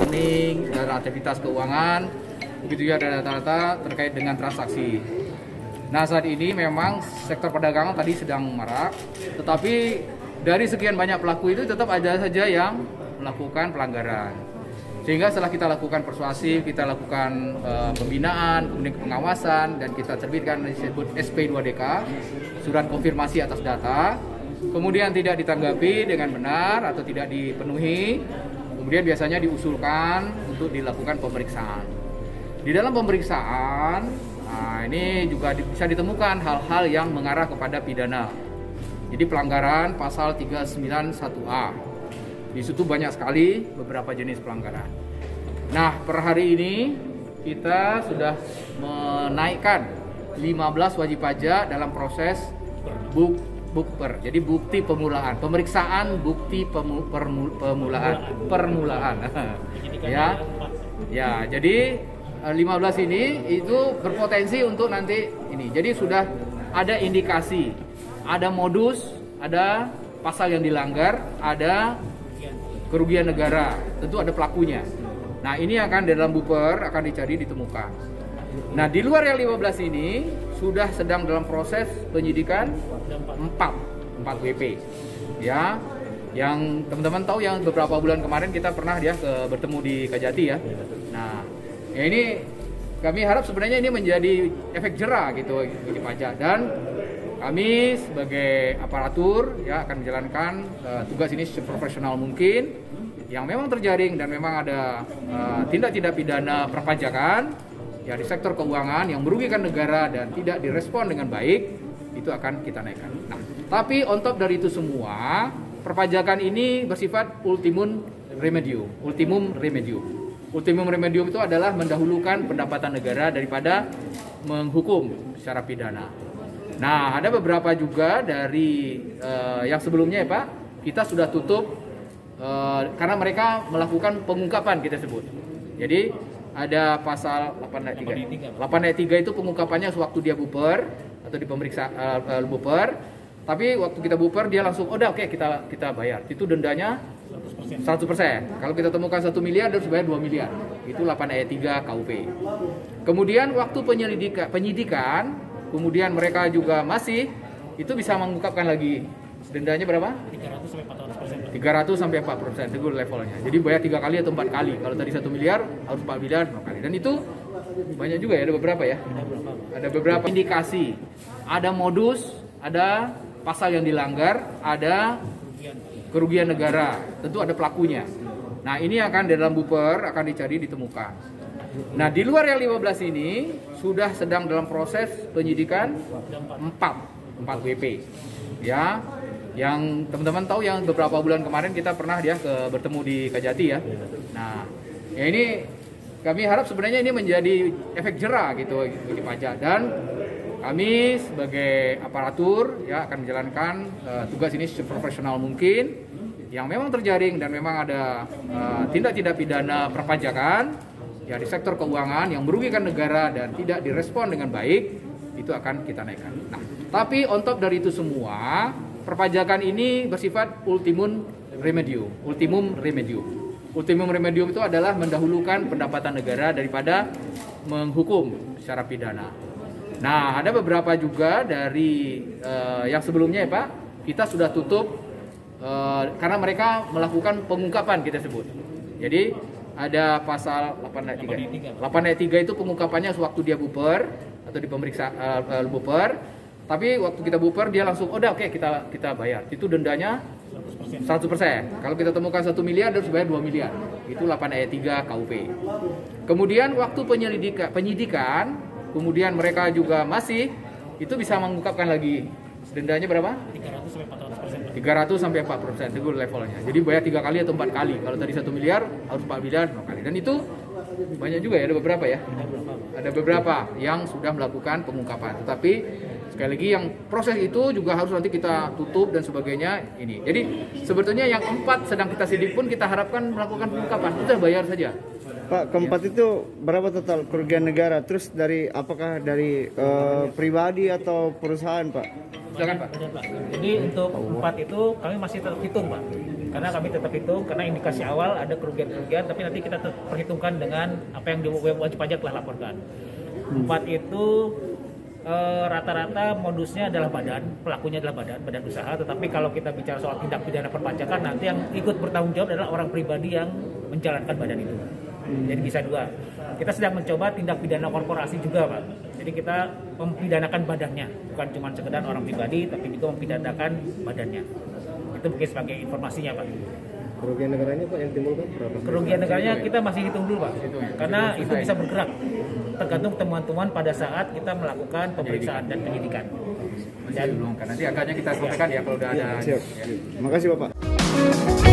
rekening, dan aktivitas keuangan, begitu juga ada data-data terkait dengan transaksi. Nah saat ini memang sektor perdagangan tadi sedang marak, tetapi dari sekian banyak pelaku itu tetap ada saja yang melakukan pelanggaran. Sehingga setelah kita lakukan persuasif, kita lakukan uh, pembinaan, kemudian pengawasan, dan kita terbitkan disebut SP2DK, surat konfirmasi atas data, kemudian tidak ditanggapi dengan benar atau tidak dipenuhi, kemudian biasanya diusulkan untuk dilakukan pemeriksaan. Di dalam pemeriksaan, nah ini juga bisa ditemukan hal-hal yang mengarah kepada pidana. Jadi pelanggaran pasal 391A di situ banyak sekali beberapa jenis pelanggaran. Nah, per hari ini kita sudah menaikkan 15 wajib pajak dalam proses buk bukper. Jadi bukti pemulaan, pemeriksaan bukti pemu, permu, pemulaan, permulaan. ya. Ya, jadi 15 ini itu berpotensi untuk nanti ini. Jadi sudah ada indikasi, ada modus, ada pasal yang dilanggar, ada kerugian negara. Tentu ada pelakunya. Nah, ini akan dalam buper akan dicari ditemukan. Nah, di luar yang 15 ini sudah sedang dalam proses penyidikan 4 4 WP. Ya. Yang teman-teman tahu yang beberapa bulan kemarin kita pernah ya ke, bertemu di Kajati ya. Nah, ya ini kami harap sebenarnya ini menjadi efek jerah gitu bagi pajak dan kami sebagai aparatur ya akan menjalankan uh, tugas ini seprofesional mungkin yang memang terjaring dan memang ada uh, tindak-tindak pidana perpajakan ya di sektor keuangan yang merugikan negara dan tidak direspon dengan baik itu akan kita naikkan. Nah, tapi on top dari itu semua perpajakan ini bersifat ultimum remedium, ultimum remedium. Ultimum remedium itu adalah mendahulukan pendapatan negara daripada menghukum secara pidana. Nah, ada beberapa juga dari uh, yang sebelumnya ya Pak, kita sudah tutup uh, karena mereka melakukan pengungkapan kita sebut. Jadi ada pasal 8 ayat 3. 8 ayat 3 itu pengungkapannya sewaktu dia buper atau di pemeriksa uh, uh, buper. Tapi waktu kita buper dia langsung, oh udah oke okay, kita kita bayar. Itu dendanya 100%. 100%. Kalau kita temukan 1 miliar harus bayar 2 miliar. Itu 8 ayat 3 KUP. Kemudian waktu penyelidikan penyidikan, kemudian mereka juga masih itu bisa mengungkapkan lagi dendanya berapa? 300 sampai 400 persen. 300 sampai 4 persen itu levelnya. Jadi bayar tiga kali atau empat kali. Kalau tadi satu miliar harus 4 miliar 5 kali. Dan itu banyak juga ya, ada beberapa ya. Ada beberapa indikasi, ada modus, ada pasal yang dilanggar, ada kerugian negara. Tentu ada pelakunya. Nah ini akan dalam buper akan dicari ditemukan. Nah di luar yang 15 ini sudah sedang dalam proses penyidikan 4 4 WP. Ya, yang teman-teman tahu yang beberapa bulan kemarin kita pernah ya ke bertemu di Kajati ya. Nah, ya ini kami harap sebenarnya ini menjadi efek jerah gitu bagi pajak dan kami sebagai aparatur ya akan menjalankan uh, tugas ini seprofesional mungkin yang memang terjaring dan memang ada tindak-tindak uh, pidana perpajakan ya di sektor keuangan yang merugikan negara dan tidak direspon dengan baik itu akan kita naikkan. Nah, tapi on top dari itu semua perpajakan ini bersifat ultimum remedium. Ultimum remedium. Ultimum remedium itu adalah mendahulukan pendapatan negara daripada menghukum secara pidana. Nah, ada beberapa juga dari uh, yang sebelumnya ya Pak, kita sudah tutup uh, karena mereka melakukan pengungkapan kita sebut. Jadi ada pasal 8 ayat 3. 8 ayat 3 itu pengungkapannya sewaktu dia buper atau di pemeriksa uh, buper tapi waktu kita buper dia langsung, oh udah oke okay, kita kita bayar. Itu dendanya 100%. 100%. Kalau kita temukan 1 miliar harus bayar 2 miliar. Itu 8 ayat 3 KUP. Kemudian waktu penyelidikan penyidikan, kemudian mereka juga masih itu bisa mengungkapkan lagi dendanya berapa? 300 sampai 400 persen. 300 sampai 4 persen itu levelnya. Jadi bayar tiga kali atau empat kali. Kalau tadi satu miliar harus 4 miliar 5 kali. Dan itu banyak juga ya ada beberapa ya. Ada beberapa yang sudah melakukan pengungkapan. Tetapi sekali lagi yang proses itu juga harus nanti kita tutup dan sebagainya ini. Jadi sebetulnya yang empat sedang kita sidik pun kita harapkan melakukan pengungkapan. Kita bayar saja. Pak, keempat ya. itu berapa total kerugian negara? Terus dari apakah dari uh, pribadi atau perusahaan, Pak? Silakan, Pak. Jadi untuk empat itu kami masih terhitung, Pak. Karena kami tetap hitung karena indikasi awal ada kerugian-kerugian, tapi nanti kita perhitungkan dengan apa yang wajib pajak telah laporkan. Empat itu eh, rata-rata modusnya adalah badan, pelakunya adalah badan, badan usaha. Tetapi kalau kita bicara soal tindak pidana perpajakan, nanti yang ikut bertanggung jawab adalah orang pribadi yang menjalankan badan itu. Jadi bisa dua. Kita sedang mencoba tindak pidana korporasi juga, Pak. Jadi kita mempidanakan badannya, bukan cuma sekedar orang pribadi, tapi juga mempidanakan badannya. Itu mungkin sebagai informasinya, Pak. Kerugian negaranya Pak yang timbul kan berapa? Kerugian negaranya kita masih hitung dulu, Pak. Karena itu bisa bergerak. Tergantung temuan-temuan pada saat kita melakukan pemeriksaan dan penyidikan. Kan. Nanti angkanya kita sampaikan ya kalau udah ada. Siap. Terima kasih Bapak.